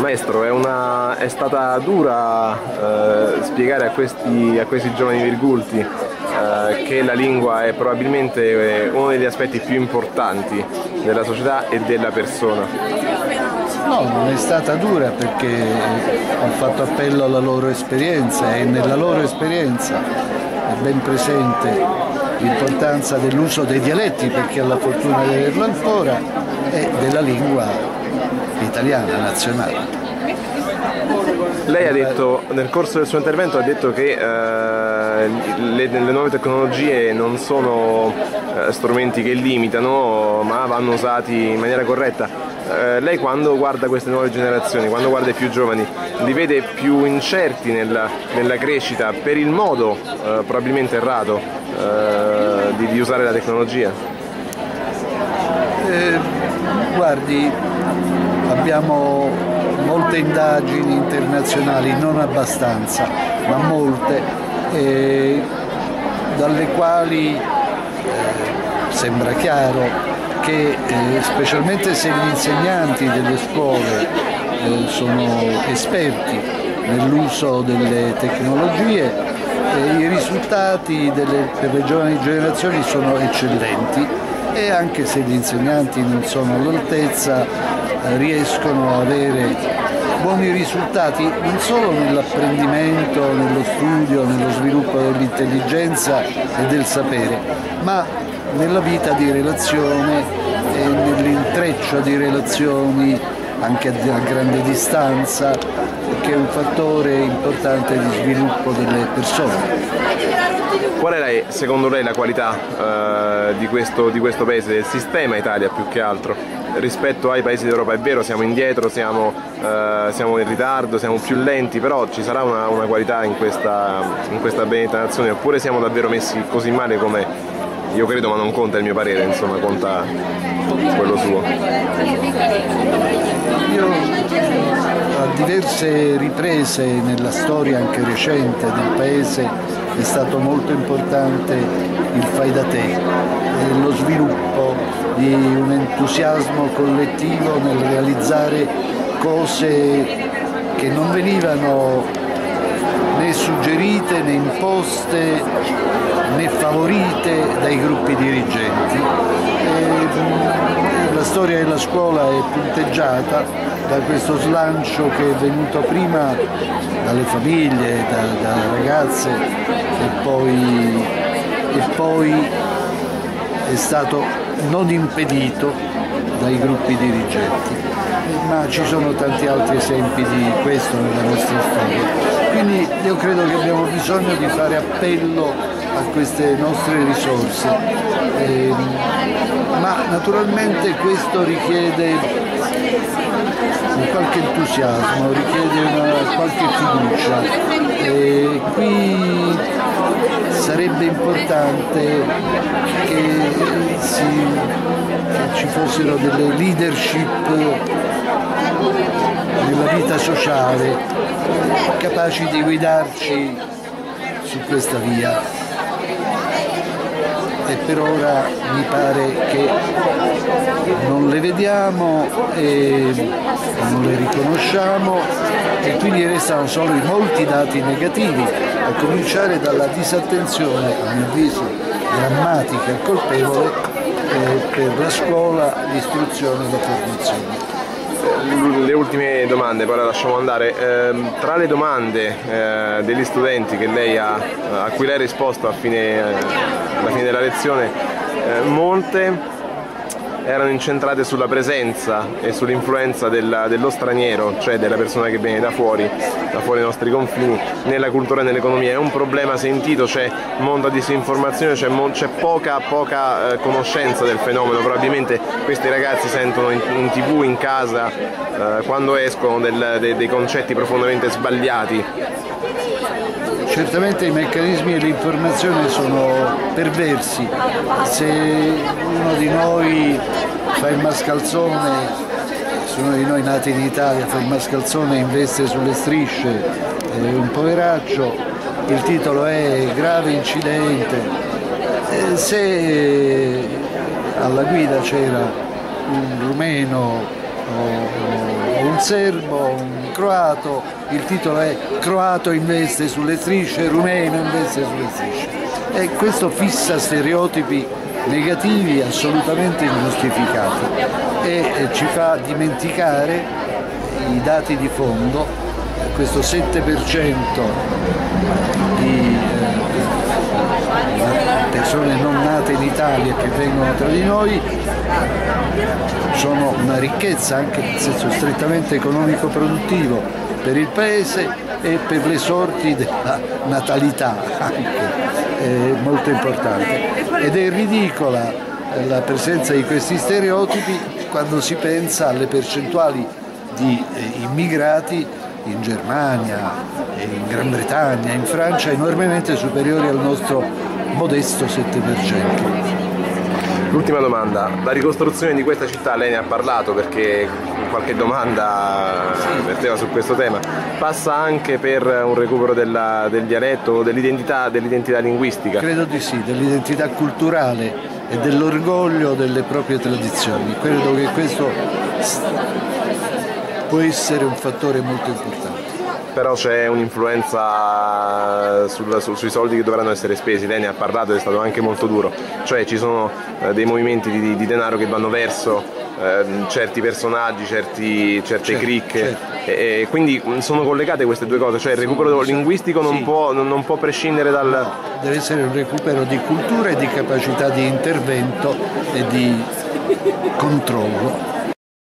Maestro, è, una, è stata dura eh, spiegare a questi, a questi, giovani virgulti eh, che la lingua è probabilmente eh, uno degli aspetti più importanti della società e della persona. No, non è stata dura perché ho fatto appello alla loro esperienza e nella loro esperienza è ben presente l'importanza dell'uso dei dialetti per chi ha la fortuna di averlo ancora e della lingua italiana, nazionale. Lei ha detto, nel corso del suo intervento ha detto che eh, le, le, nuove tecnologie non sono eh, strumenti che limitano, ma vanno usati in maniera corretta. Eh, lei quando guarda queste nuove generazioni, quando guarda i più giovani, li vede più incerti nella, nella crescita per il modo eh, probabilmente errato eh, di, di, usare la tecnologia? Eh, guardi, abbiamo molte indagini internazionali, non abbastanza, ma molte, eh, dalle quali eh, sembra chiaro che eh, specialmente se gli insegnanti delle scuole eh, sono esperti nell'uso delle tecnologie, i risultati delle, per le giovani generazioni sono eccellenti e anche se gli insegnanti non sono all'altezza riescono ad avere buoni risultati non solo nell'apprendimento, nello studio, nello sviluppo dell'intelligenza e del sapere, ma nella vita di relazione e nell'intreccio di relazioni anche a grande distanza, che è un fattore importante di sviluppo delle persone. Qual è secondo lei la qualità eh, di, questo, di, questo, paese, del sistema Italia più che altro, rispetto ai paesi d'Europa? È vero, siamo indietro, siamo, eh, siamo in ritardo, siamo più lenti, però ci sarà una, una qualità in questa, in questa benedetta nazione, oppure siamo davvero messi così male come io credo, ma non conta il mio parere, insomma, conta quello suo. Io a diverse riprese nella storia anche recente del paese è stato molto importante il fai da te, lo sviluppo di un entusiasmo collettivo nel realizzare cose che non venivano né suggerite né imposte né favorite dai gruppi dirigenti. E la storia della scuola è punteggiata da questo slancio che è venuto prima dalle famiglie, da, da ragazze e poi, e poi è stato non impedito dai gruppi dirigenti. Ma ci sono tanti altri esempi di questo nella nostra storia. Quindi io credo che abbiamo bisogno di fare appello a queste nostre risorse, eh, ma naturalmente questo richiede qualche entusiasmo, richiede una qualche fiducia e qui sarebbe importante che, si, che ci fossero delle leadership nella vita sociale capaci di guidarci su questa via e per ora mi pare che non le vediamo e non le riconosciamo e quindi restano solo i molti dati negativi, a cominciare dalla disattenzione, a mio avviso, drammatica e colpevole eh, per la scuola, l'istruzione e la formazione le ultime domande, poi la lasciamo andare. Eh, tra le domande eh, degli studenti ha, a cui lei ha risposto fine, alla fine della lezione, eh, molte erano incentrate sulla presenza e sull'influenza dello straniero, cioè della persona che viene da fuori, da fuori i nostri confini, nella cultura e nell'economia. È un problema sentito, c'è molta disinformazione, c'è, c'è poca, poca eh, conoscenza del fenomeno, probabilmente questi ragazzi sentono in, in tv, in casa, eh, quando escono del, de, dei concetti profondamente sbagliati Certamente i meccanismi dell'informazione sono perversi, se uno di noi fa il mascalzone, se uno di noi nati in Italia fa il mascalzone e investe sulle strisce è un poveraccio, il titolo è grave incidente, se alla guida c'era un rumeno o un serbo, un croato, il titolo è croato investe sulle strisce, rumeno investe sulle strisce. E questo fissa stereotipi negativi assolutamente ingiustificati e ci fa dimenticare i dati di fondo, questo 7% di eh, persone non nate in Italia che vengono tra di noi sono una ricchezza anche in senso strettamente economico-produttivo per il Paese e per le sorti della natalità anche molto importante. Ed è ridicola la presenza di questi stereotipi quando si pensa alle percentuali di eh, immigrati in Germania, in Gran Bretagna, in Francia enormemente superiori al nostro modesto 7%. L'ultima domanda, la ricostruzione di questa città, lei ne ha parlato perché qualche domanda sì. verteva su questo tema, passa anche per un recupero della, del dialetto, dell'identità, dell'identità linguistica? Credo di sì, dell'identità culturale e dell'orgoglio delle proprie tradizioni. Credo che questo può essere un fattore molto importante però c'è un'influenza sul, su, sui soldi che dovranno essere spesi, lei ne ha parlato ed è stato anche molto duro, cioè ci sono eh, dei movimenti di, di, denaro che vanno verso eh, certi personaggi, certi, certe certo, cricche. certo. E, e, quindi sono collegate queste due cose, cioè il recupero sì, linguistico non, sì. può, non, non, può, prescindere dal... No, deve essere un recupero di cultura e di capacità di intervento e di controllo